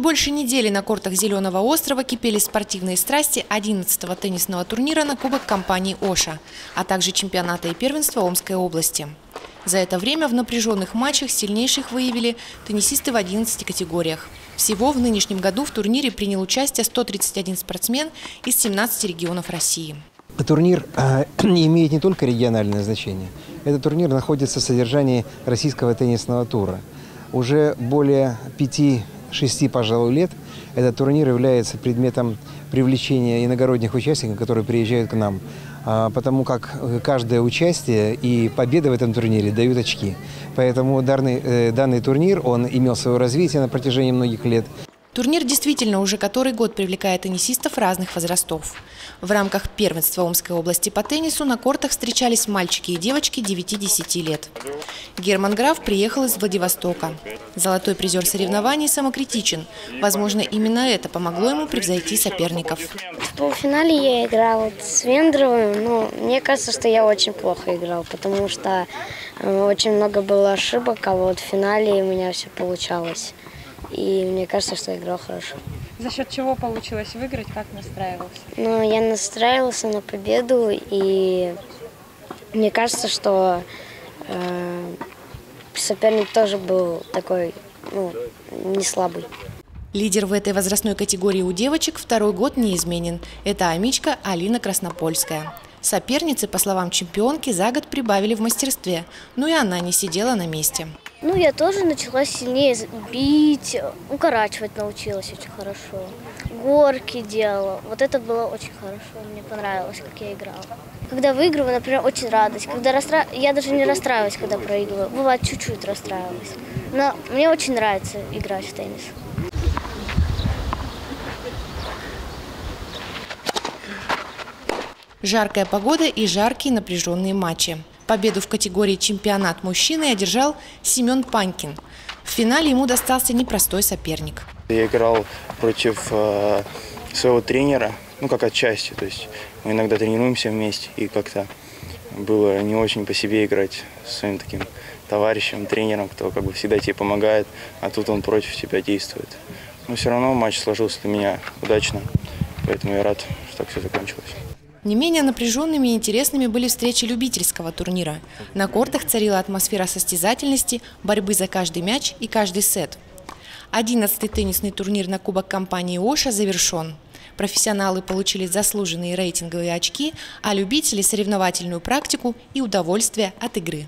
больше недели на кортах Зеленого острова кипели спортивные страсти 11-го теннисного турнира на Кубок компании «Оша», а также чемпионата и первенства Омской области. За это время в напряженных матчах сильнейших выявили теннисисты в 11 категориях. Всего в нынешнем году в турнире принял участие 131 спортсмен из 17 регионов России. Турнир э, имеет не только региональное значение. Этот турнир находится в содержании российского теннисного тура. Уже более пяти-шести, пожалуй, лет этот турнир является предметом привлечения иногородних участников, которые приезжают к нам. А, потому как каждое участие и победа в этом турнире дают очки. Поэтому данный, э, данный турнир, он имел свое развитие на протяжении многих лет. Турнир действительно уже который год привлекает теннисистов разных возрастов. В рамках первенства Омской области по теннису на кортах встречались мальчики и девочки 9-10 лет. Герман Граф приехал из Владивостока. Золотой призер соревнований самокритичен. Возможно, именно это помогло ему превзойти соперников. В полуфинале я играл с Вендровым, но мне кажется, что я очень плохо играл, потому что э, очень много было ошибок, а вот в финале у меня все получалось. И мне кажется, что играл хорошо. За счет чего получилось выиграть? Как настраивался? Ну, я настраивался на победу, и мне кажется, что э, соперник тоже был такой, ну, не слабый. Лидер в этой возрастной категории у девочек второй год неизменен. Это амичка Алина Краснопольская. Соперницы, по словам чемпионки, за год прибавили в мастерстве, но и она не сидела на месте. Ну, я тоже начала сильнее бить, укорачивать научилась очень хорошо. Горки делала. Вот это было очень хорошо, мне понравилось, как я играла. Когда выигрываю, например, очень радость. Когда расстра... Я даже не расстраиваюсь, когда проигрываю. Бывает, чуть-чуть расстраиваюсь. Но мне очень нравится играть в теннис. Жаркая погода и жаркие напряженные матчи. Победу в категории чемпионат мужчины одержал Семен Панькин. В финале ему достался непростой соперник. Я играл против э, своего тренера, ну как отчасти, то есть мы иногда тренируемся вместе, и как-то было не очень по себе играть с своим таким товарищем, тренером, кто как бы всегда тебе помогает, а тут он против тебя действует. Но все равно матч сложился для меня удачно, поэтому я рад, что так все закончилось. Не менее напряженными и интересными были встречи любительского турнира. На кортах царила атмосфера состязательности, борьбы за каждый мяч и каждый сет. Одиннадцатый теннисный турнир на Кубок компании «Оша» завершен. Профессионалы получили заслуженные рейтинговые очки, а любители – соревновательную практику и удовольствие от игры.